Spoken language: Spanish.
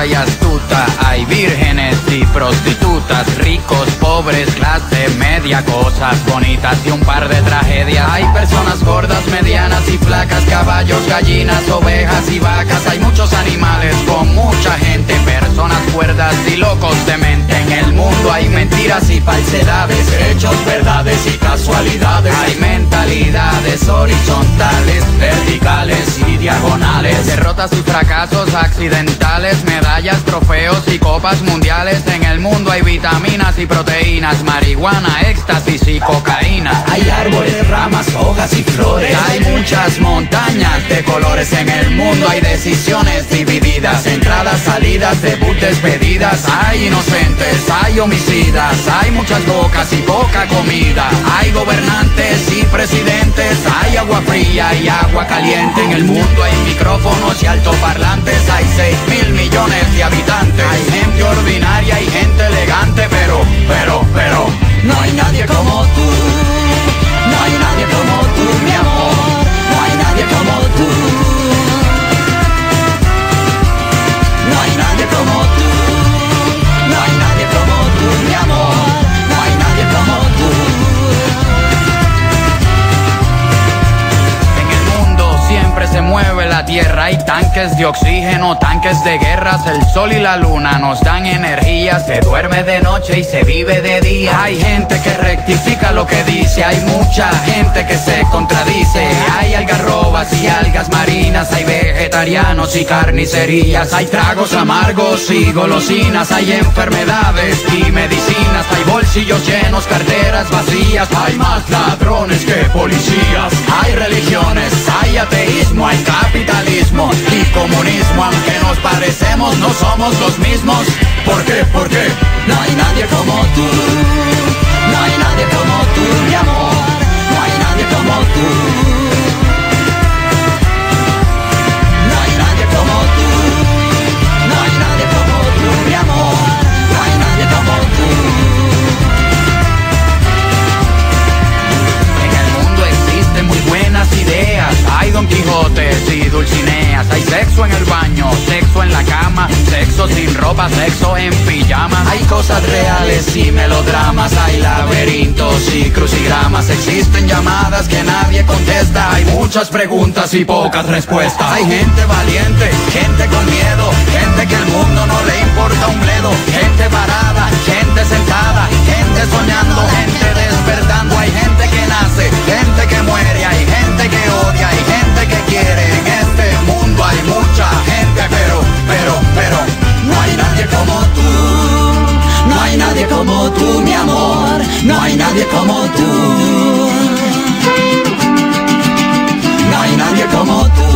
culta y astuta. Hay vírgenes y prostitutas, ricos, pobres, clase media, cosas bonitas y un par de tragedias. Hay personas gordas, medianas y flacas, caballos, gallinas, ovejas y vacas. Hay muchos animales con mucha gente, personas cuerdas y locos de mente. En el mundo hay mentiras y falsedades, hechos, verdades y casualidades. Hay mentalidades horizontales, verticales diagonales. Derrotas y fracasos accidentales, medallas, trofeos y copas mundiales. En el mundo hay vitaminas y proteínas, marihuana, éxtasis y cocaína. Hay árboles, ramas, hojas y flores. Colores en el mundo, hay decisiones divididas, entradas, salidas, debut, despedidas. Hay inocentes, hay homicidas, hay muchas bocas y poca comida. Hay gobernantes y presidentes, hay agua fría y agua caliente. En el mundo hay micrófonos y altoparlantes, hay 6 mil millones de habitantes. Hay gente ordinaria y gente elegante, tierra, hay tanques de oxígeno, tanques de guerras, el sol y la luna nos dan energía, se duerme de noche y se vive de día. Hay gente que rectifica lo que dice, hay mucha gente que se contradice, hay algarrobas y algas marinas, hay vegetarianos y carnicerías, hay tragos amargos y golosinas, hay enfermedades y medicinas, hay bolsillos llenos, carteras vacías, hay más ladrones que policías, hay religiones, hay ateísmo, hay capitalismo y comunismo, aunque nos parecemos, no somos los mismos. ¿Por qué? ¿Por qué? No hay nadie como tú. Sexo sin ropa, sexo en pijama. Hay cosas reales y melodramas. Hay laberintos y crucigramas. Existen llamadas que nadie contesta. Hay muchas preguntas y pocas respuestas. Hay gente valiente, gente con miedo, gente que el mundo no le importa un bledo. Gente parada, mi amor. No hay nadie como tú. No hay nadie como tú.